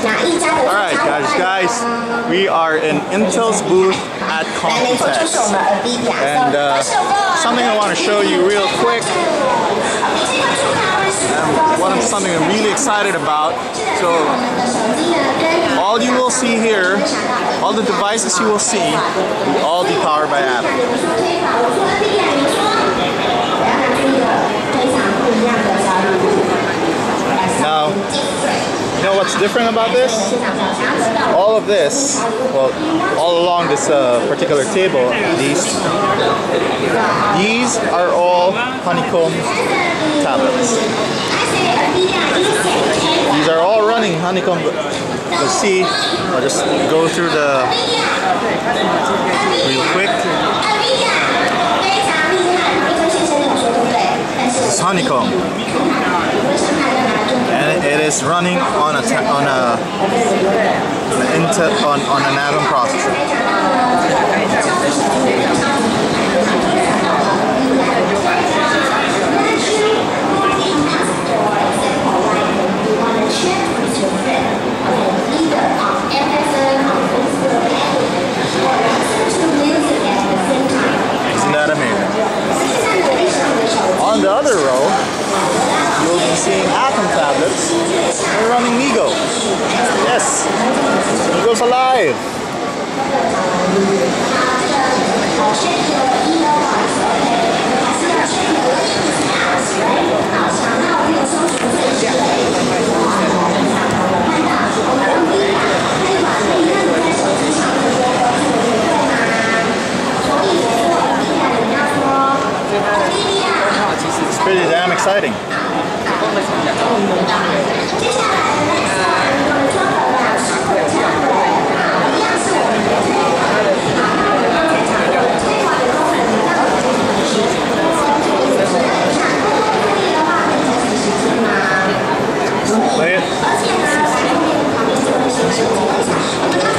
Alright guys, guys, we are in Intel's booth at Computex. And uh, something I want to show you real quick. And what I'm something I'm really excited about. So all you will see here, all the devices you will see, will all be powered by Atom. You know what's different about this? All of this, well, all along this uh, particular table, these, these are all honeycomb tablets. These are all running honeycomb. Let's see. I'll just go through the real quick. This is honeycomb it is running on a on a on, on an Atom processor. On the other row, you'll be seeing Atom tablets. It's pretty damn exciting. 而以，想。